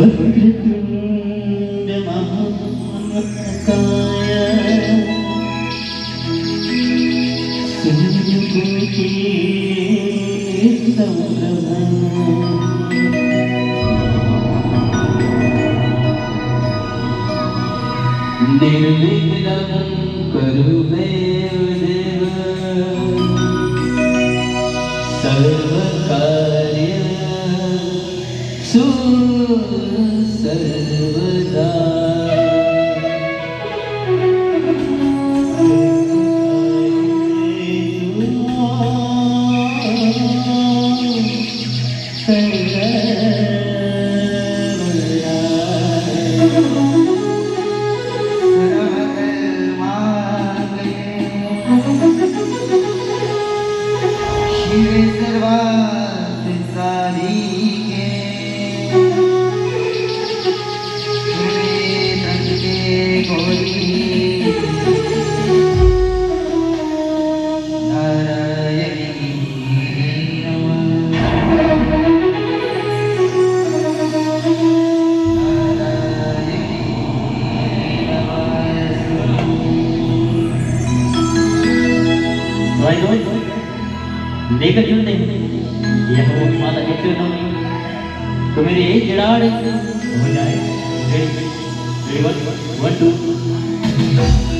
അവരുടെ മഹാക്കായ നിർവിഘ്നം കരുതേ ಯುದ್ಧ तो मेरे यही खिलाड़ हो जाए one two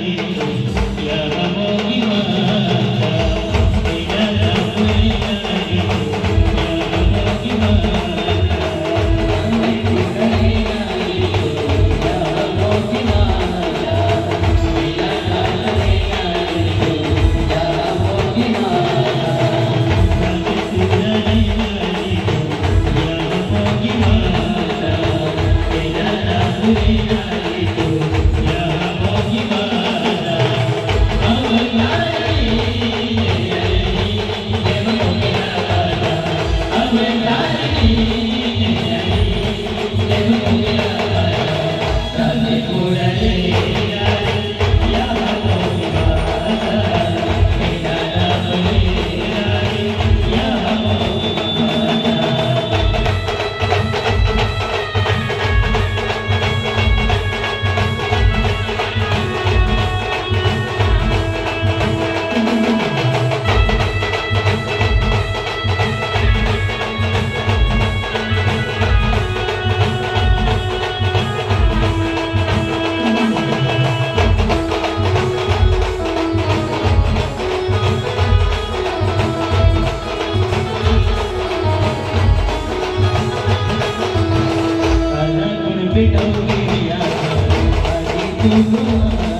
Thank you.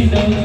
we know